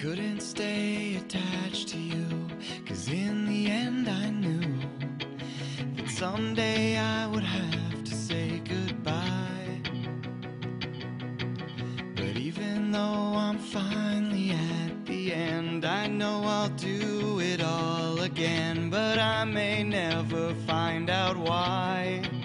couldn't stay attached to you. Cause in the end, I knew that someday I would have to say goodbye. But even though I'm finally at the end, I know I'll do it all again. But I may never find out why.